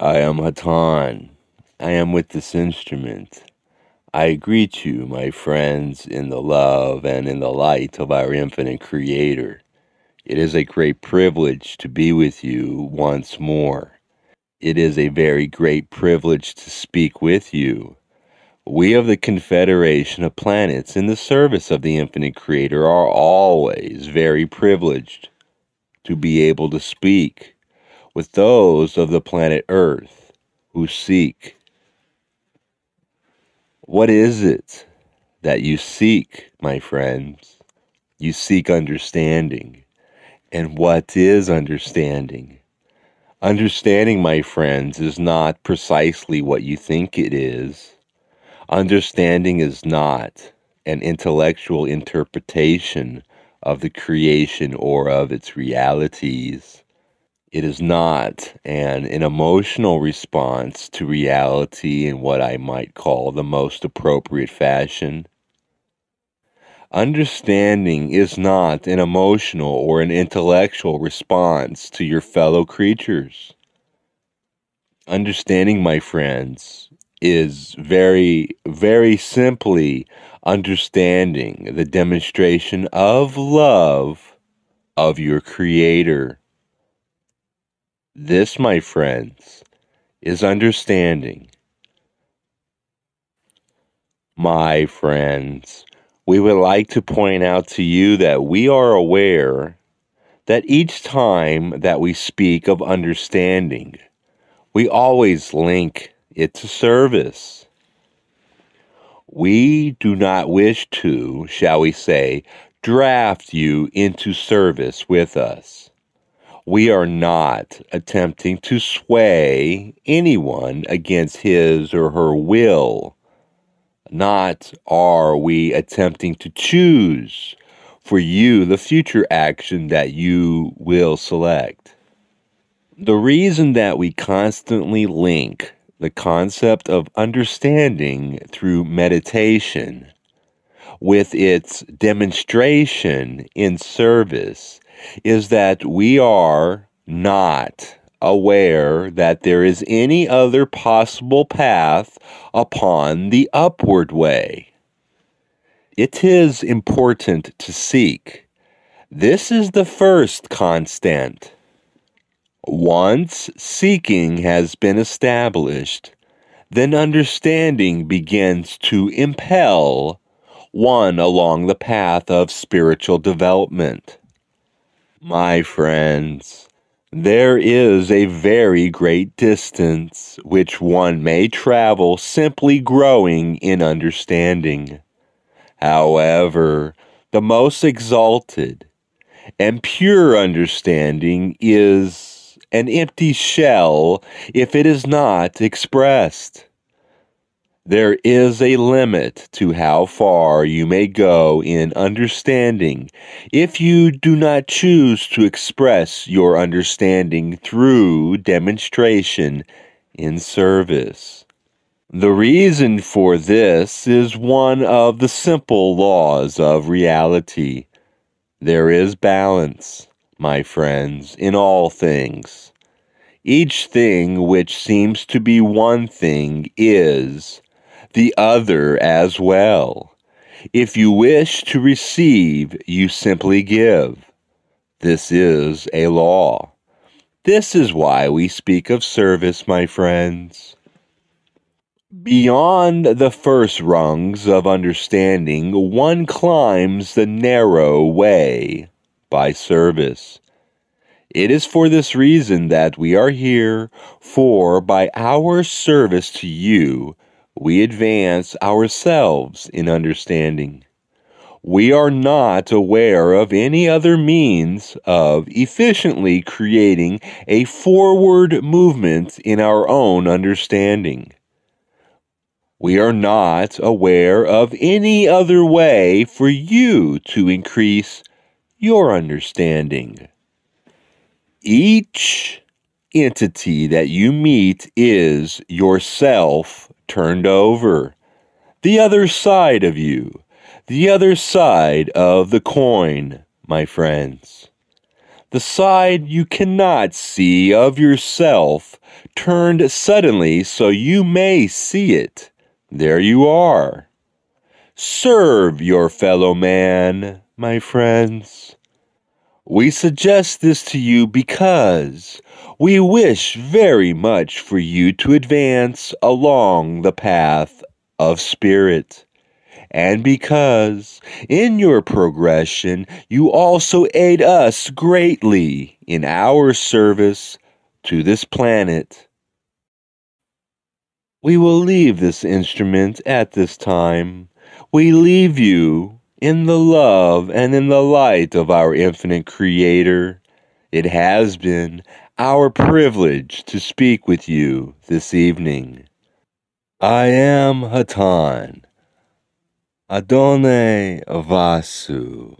I am Hatonn. I am with this instrument. I greet you, my friends, in the love and in the light of our infinite Creator. It is a great privilege to be with you once more. It is a very great privilege to speak with you. We of the Confederation of Planets in the service of the infinite Creator are always very privileged to be able to speak with those of the planet Earth who seek what is it that you seek, my friends? You seek understanding. And what is understanding? Understanding, my friends, is not precisely what you think it is. Understanding is not an intellectual interpretation of the creation or of its realities. It is not an, an emotional response to reality in what I might call the most appropriate fashion. Understanding is not an emotional or an intellectual response to your fellow creatures. Understanding, my friends, is very, very simply understanding the demonstration of love of your Creator. This, my friends, is understanding. My friends, we would like to point out to you that we are aware that each time that we speak of understanding, we always link it to service. We do not wish to, shall we say, draft you into service with us we are not attempting to sway anyone against his or her will. Not are we attempting to choose for you the future action that you will select. The reason that we constantly link the concept of understanding through meditation with its demonstration in service is that we are not aware that there is any other possible path upon the upward way. It is important to seek. This is the first constant. Once seeking has been established, then understanding begins to impel one along the path of spiritual development. My friends, there is a very great distance which one may travel simply growing in understanding. However, the most exalted and pure understanding is an empty shell if it is not expressed. There is a limit to how far you may go in understanding if you do not choose to express your understanding through demonstration in service. The reason for this is one of the simple laws of reality. There is balance, my friends, in all things. Each thing which seems to be one thing is the other as well. If you wish to receive, you simply give. This is a law. This is why we speak of service, my friends. Beyond the first rungs of understanding, one climbs the narrow way by service. It is for this reason that we are here, for by our service to you, we advance ourselves in understanding. We are not aware of any other means of efficiently creating a forward movement in our own understanding. We are not aware of any other way for you to increase your understanding. Each entity that you meet is yourself turned over. The other side of you, the other side of the coin, my friends. The side you cannot see of yourself turned suddenly so you may see it. There you are. Serve your fellow man, my friends. We suggest this to you because we wish very much for you to advance along the path of spirit. And because in your progression you also aid us greatly in our service to this planet. We will leave this instrument at this time. We leave you in the love and in the light of our infinite Creator. It has been our privilege to speak with you this evening. I am Hatonn, Adonai Vasu.